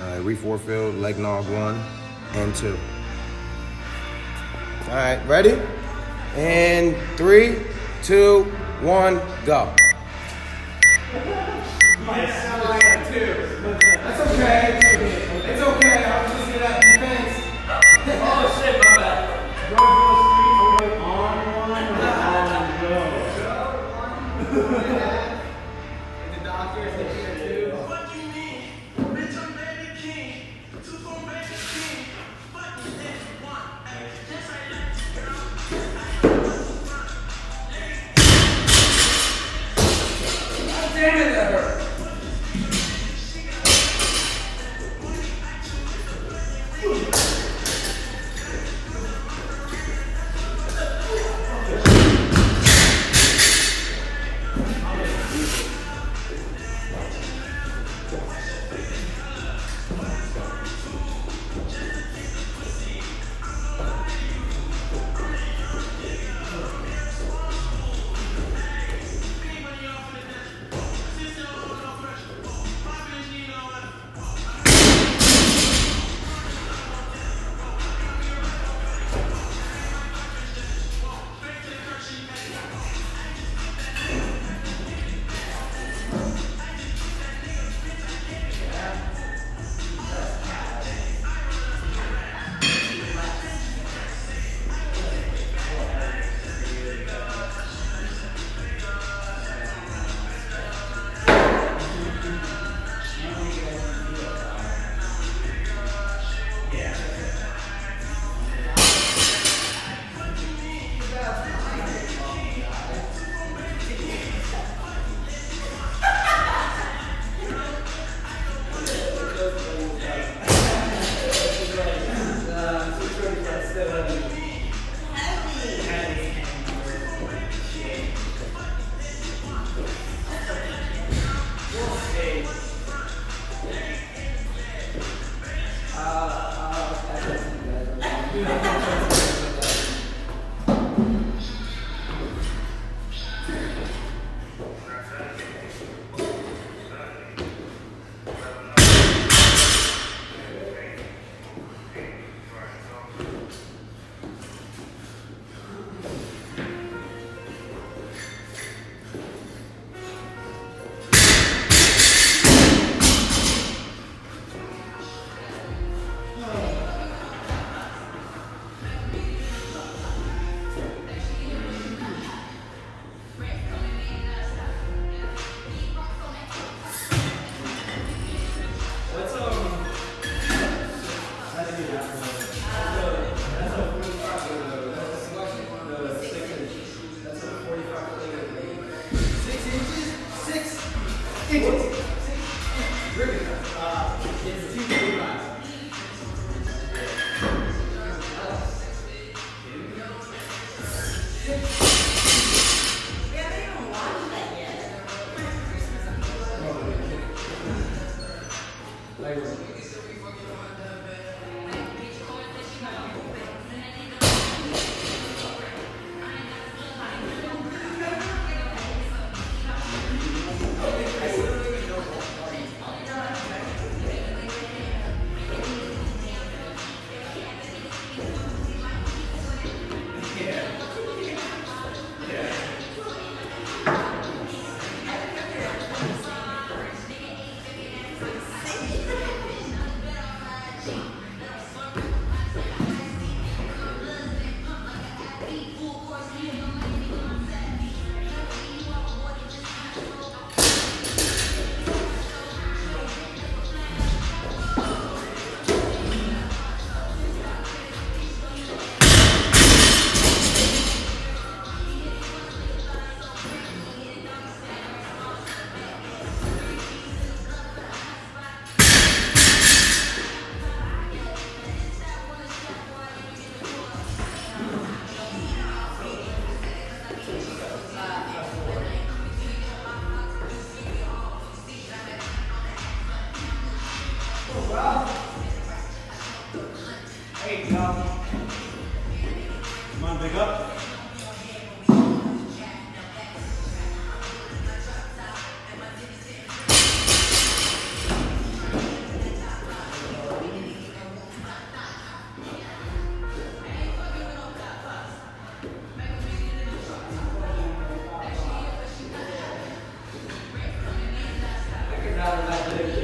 uh, Reef Warfield, Leggnog one and two. All right, ready? And three, two, one, go. Yes. That's okay. Gracias.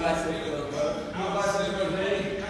vai ser pela não vai sair meu bem.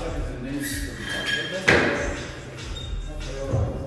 Graças a Deus.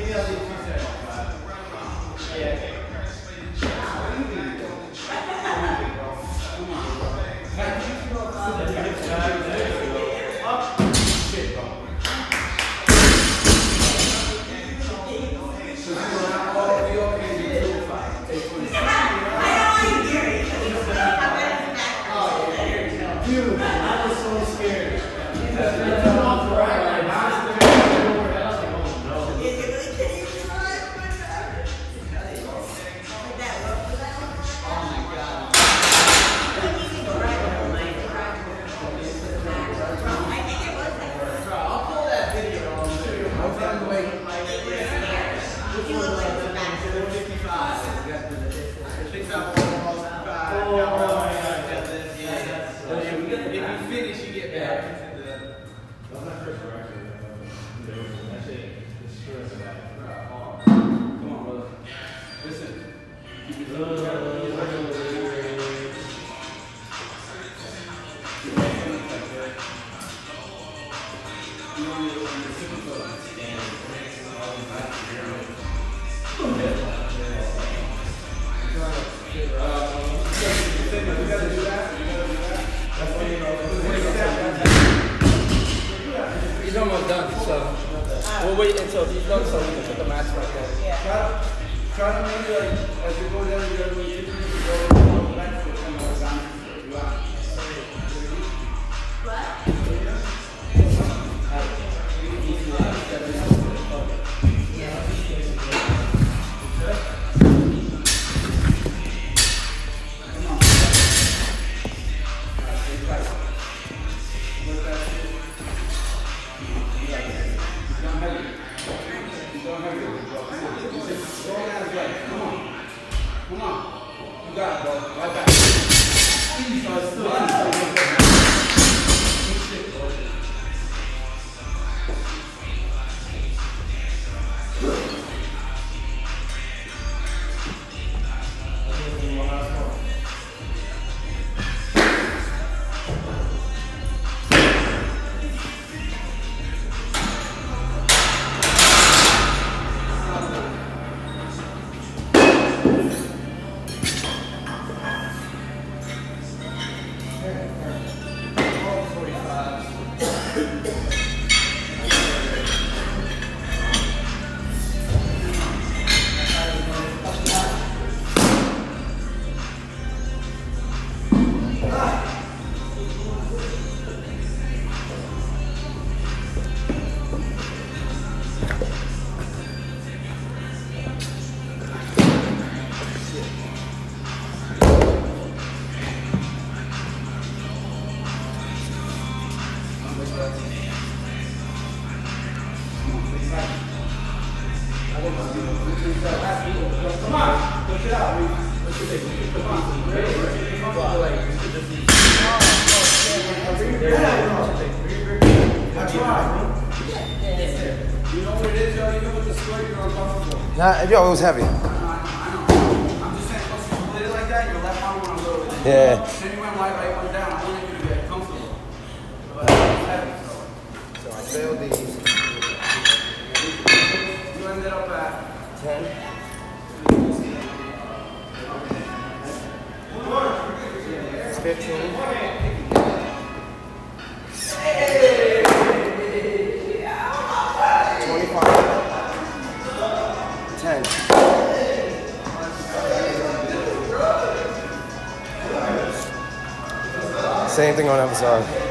If you finish, you almost done, so we'll wait until he's done so we can put the mats right there. Try, try to it like, as you go down, you gotta go, you go, go back to more down. Get comfortable. But it's heavy, so. So I failed these. You ended up at 10. 15. Twenty-five. Ten. Same thing on side.